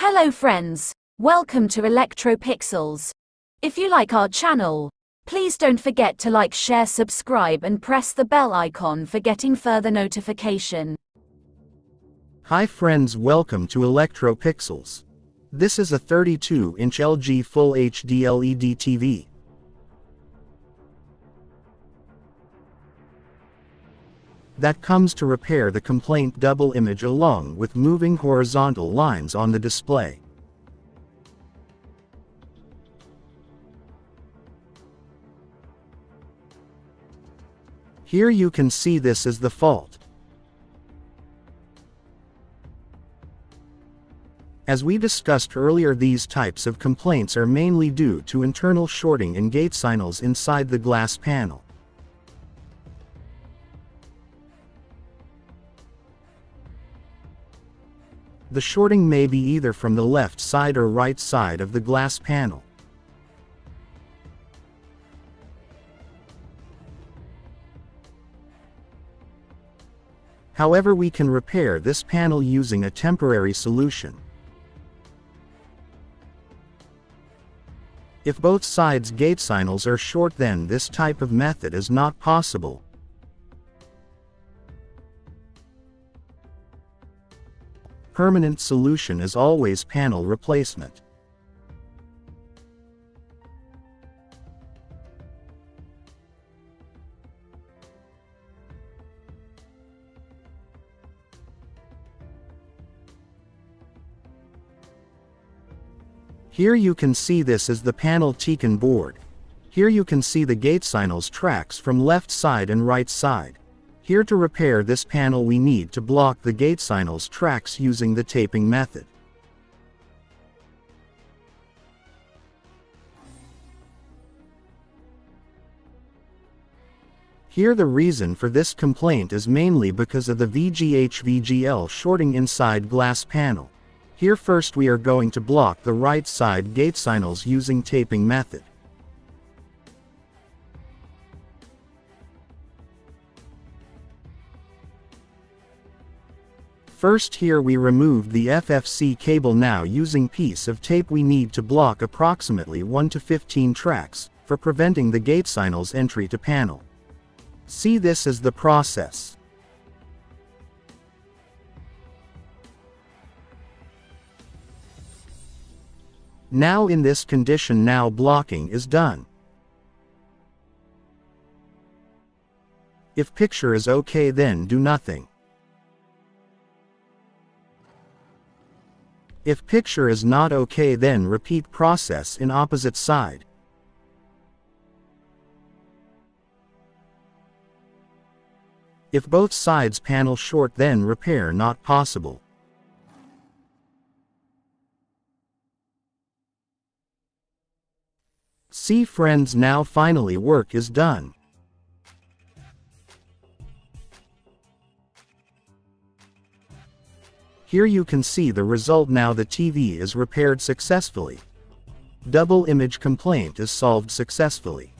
Hello friends, welcome to Electropixels. If you like our channel, please don't forget to like, share, subscribe and press the bell icon for getting further notification. Hi friends welcome to Electropixels. This is a 32-inch LG Full HD LED TV. That comes to repair the complaint double image along with moving horizontal lines on the display. Here you can see this is the fault. As we discussed earlier these types of complaints are mainly due to internal shorting in gate signals inside the glass panel. The shorting may be either from the left side or right side of the glass panel. However we can repair this panel using a temporary solution. If both sides gate signals are short then this type of method is not possible. Permanent solution is always panel replacement. Here you can see this is the panel Tcon board. Here you can see the gate signals tracks from left side and right side. Here to repair this panel we need to block the gate signals tracks using the taping method. Here the reason for this complaint is mainly because of the VGH-VGL shorting inside glass panel. Here first we are going to block the right side gate signals using taping method. First here we removed the FFC cable now using piece of tape we need to block approximately 1 to 15 tracks, for preventing the gate signals entry to panel. See this as the process. Now in this condition now blocking is done. If picture is okay then do nothing. If picture is not okay then repeat process in opposite side. If both sides panel short then repair not possible. See friends now finally work is done. Here you can see the result now the TV is repaired successfully. Double image complaint is solved successfully.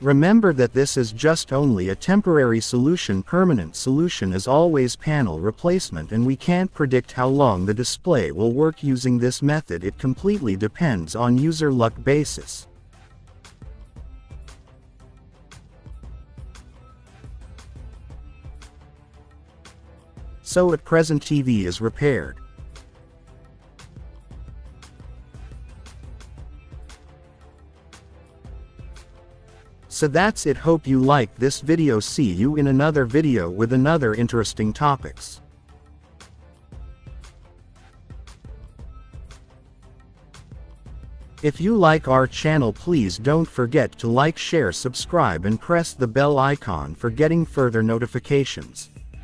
Remember that this is just only a temporary solution permanent solution is always panel replacement and we can't predict how long the display will work using this method it completely depends on user luck basis. So at present TV is repaired. So that's it hope you like this video see you in another video with another interesting topics. If you like our channel please don't forget to like share subscribe and press the bell icon for getting further notifications.